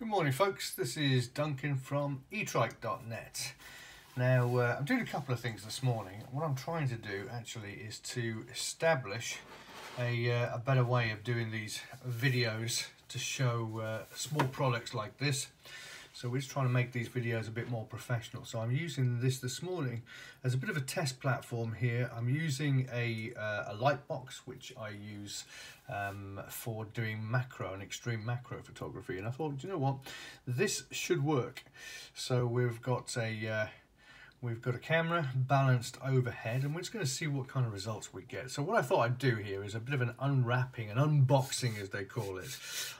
Good morning folks, this is Duncan from etrike.net. Now uh, I'm doing a couple of things this morning. What I'm trying to do actually is to establish a, uh, a better way of doing these videos to show uh, small products like this. So we're just trying to make these videos a bit more professional. So I'm using this this morning as a bit of a test platform here. I'm using a, uh, a light box, which I use um, for doing macro and extreme macro photography. And I thought, do you know what? This should work. So we've got a, uh, We've got a camera balanced overhead and we're just going to see what kind of results we get. So what I thought I'd do here is a bit of an unwrapping, an unboxing as they call it,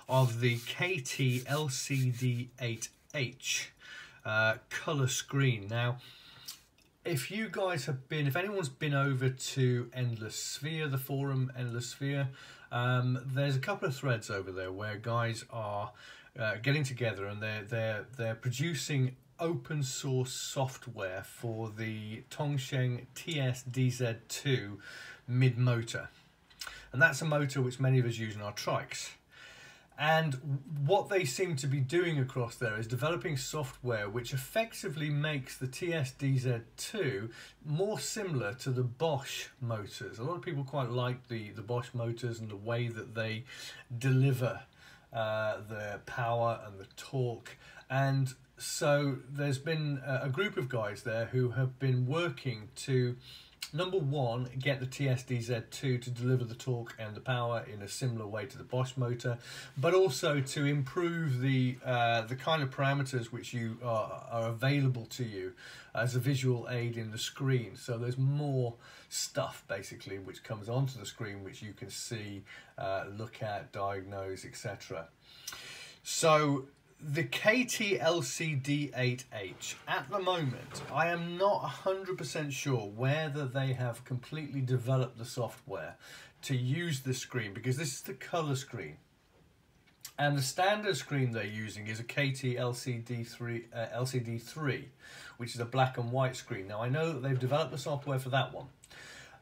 of the KT LCD8 H, uh, colour screen. Now, if you guys have been, if anyone's been over to Endless Sphere, the forum Endless Sphere, um, there's a couple of threads over there where guys are uh, getting together and they're they're they're producing open source software for the Tongsheng TSDZ2 mid motor, and that's a motor which many of us use in our trikes. And what they seem to be doing across there is developing software which effectively makes the TS-DZ2 more similar to the Bosch motors. A lot of people quite like the, the Bosch motors and the way that they deliver uh, the power and the torque. And so there's been a group of guys there who have been working to Number one, get the TS-DZ2 to deliver the torque and the power in a similar way to the Bosch motor, but also to improve the uh, the kind of parameters which you are, are available to you as a visual aid in the screen. So there's more stuff basically which comes onto the screen which you can see, uh, look at, diagnose, etc. So the KT-LCD8H, at the moment, I am not 100% sure whether they have completely developed the software to use the screen, because this is the color screen. And the standard screen they're using is a KT LCD3, uh, LCD3, which is a black and white screen. Now, I know that they've developed the software for that one.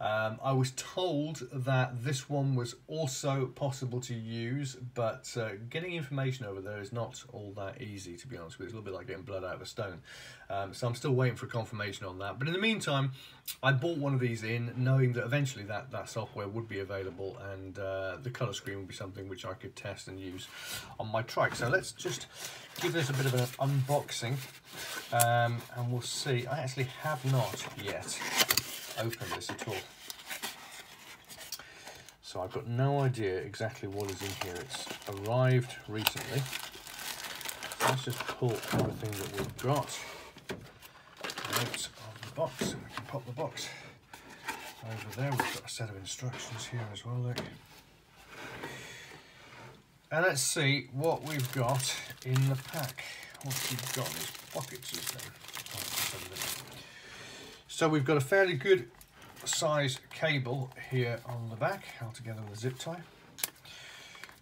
Um, I was told that this one was also possible to use, but uh, getting information over there is not all that easy, to be honest with you. It's a little bit like getting blood out of a stone. Um, so I'm still waiting for confirmation on that. But in the meantime, I bought one of these in, knowing that eventually that, that software would be available and uh, the colour screen would be something which I could test and use on my trike. So let's just give this a bit of an unboxing um, and we'll see. I actually have not yet open this at all. So I've got no idea exactly what is in here. It's arrived recently. Let's just pull everything that we've got out of the box we can pop the box over there. We've got a set of instructions here as well, look. And let's see what we've got in the pack. What we've got in these pockets is there. So we've got a fairly good size cable here on the back, held together with a zip tie.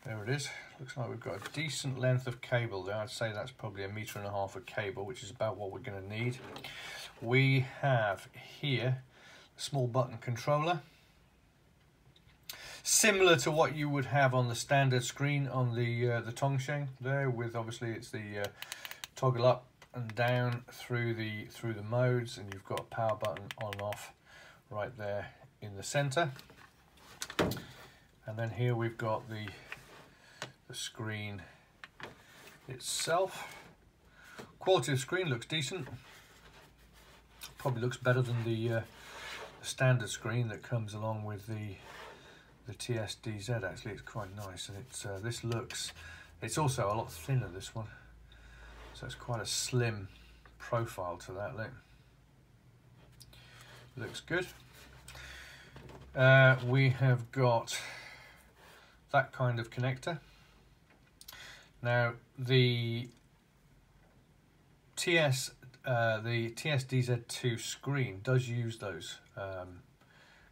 There it is. Looks like we've got a decent length of cable there. I'd say that's probably a metre and a half of cable, which is about what we're going to need. We have here a small button controller. Similar to what you would have on the standard screen on the uh, the Tongsheng there, with obviously it's the uh, toggle up and down through the through the modes and you've got a power button on off right there in the center. And then here we've got the the screen itself. Quality of screen looks decent. Probably looks better than the, uh, standard screen that comes along with the the TS-DZ actually. It's quite nice and it's uh, this looks it's also a lot thinner this one so it's quite a slim profile to that look. Looks good. Uh, we have got that kind of connector. Now the TS uh, the TS-DZ2 screen does use those um,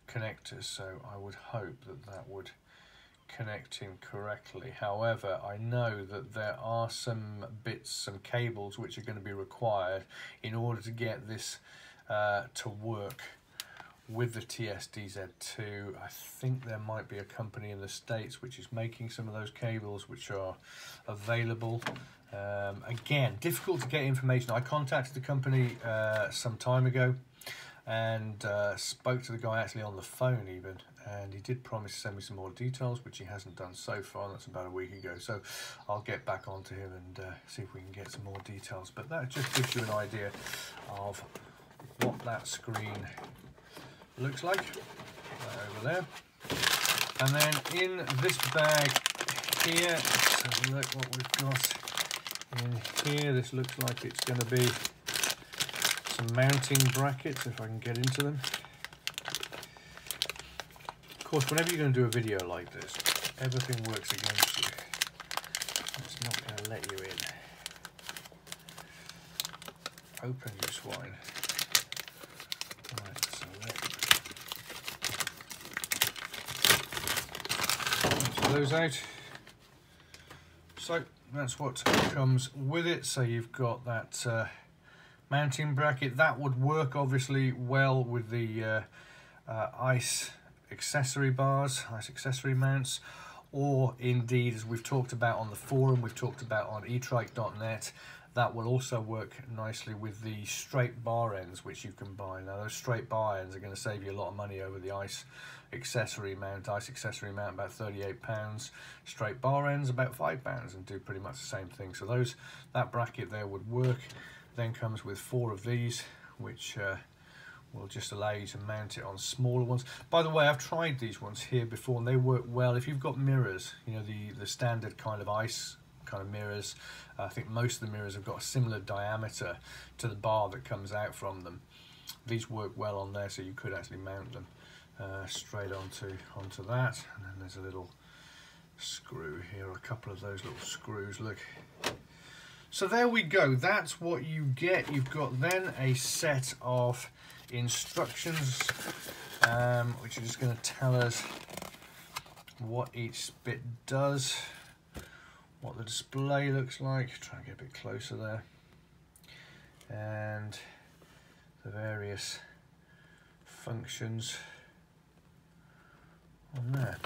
connectors, so I would hope that that would connecting correctly. However, I know that there are some bits, some cables which are going to be required in order to get this uh, to work with the TS-DZ2. I think there might be a company in the States which is making some of those cables which are available Um, again, difficult to get information. I contacted the company uh, some time ago and uh, spoke to the guy actually on the phone even and he did promise to send me some more details which he hasn't done so far. That's about a week ago. So I'll get back onto him and uh, see if we can get some more details. But that just gives you an idea of what that screen looks like over there. And then in this bag here let's look what we've got in here. This looks like it's going to be some mounting brackets if I can get into them. Of course whenever you're going to do a video like this everything works against you. It's not going to let you in. Open you swine so those out. So that's what comes with it. So you've got that uh, mounting bracket. That would work obviously well with the uh, uh, ice accessory bars ice accessory mounts or indeed as we've talked about on the forum we've talked about on etrike.net that will also work nicely with the straight bar ends which you can buy. Now those straight bar ends are going to save you a lot of money over the ice accessory mount ice accessory mount about 38 pounds. Straight bar ends about five pounds and do pretty much the same thing. So those that bracket there would work then comes with four of these which uh, will just allow you to mount it on smaller ones. By the way I've tried these ones here before and they work well. If you've got mirrors you know the the standard kind of ice kind of mirrors I think most of the mirrors have got a similar diameter to the bar that comes out from them. These work well on there so you could actually mount them uh, straight onto onto that. And then there's a little screw here a couple of those little screws. Look so there we go. That's what you get. You've got then a set of instructions um, which are just going to tell us what each bit does what the display looks like. Try and get a bit closer there. And the various functions on there.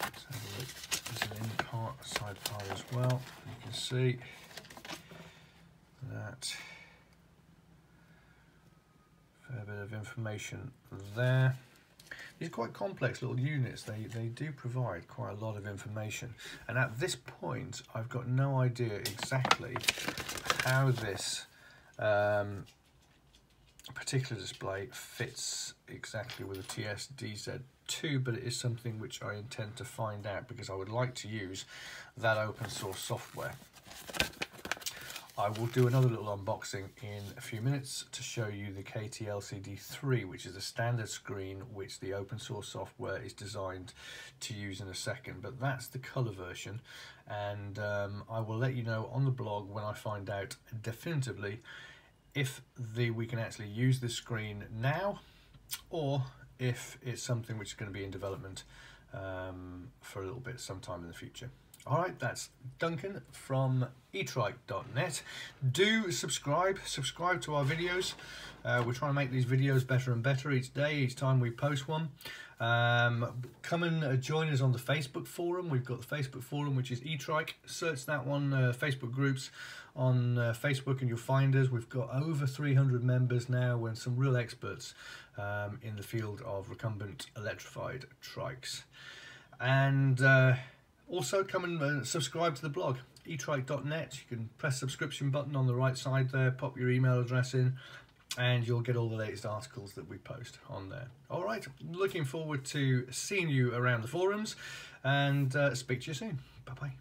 Let's have a look. There's an in part, side as well. You can see that fair bit of information there. These are quite complex little units. They, they do provide quite a lot of information. And at this point, I've got no idea exactly how this um, particular display fits exactly with a TS-DZ2, but it is something which I intend to find out because I would like to use that open source software. I will do another little unboxing in a few minutes to show you the KT-LCD3, which is a standard screen which the open source software is designed to use in a second. But that's the colour version, and um, I will let you know on the blog when I find out definitively if the we can actually use this screen now or if it's something which is going to be in development um, for a little bit sometime in the future. All right, that's Duncan from etrike.net. Do subscribe, subscribe to our videos. Uh, we're trying to make these videos better and better each day, each time we post one. Um, come and join us on the Facebook forum. We've got the Facebook forum, which is etrike. Search that one, uh, Facebook groups on uh, Facebook and you'll find us. We've got over 300 members now and some real experts um, in the field of recumbent electrified trikes. And uh, also come and uh, subscribe to the blog, etrike.net. You can press subscription button on the right side there, pop your email address in, and you'll get all the latest articles that we post on there. All right, looking forward to seeing you around the forums, and uh, speak to you soon. Bye-bye.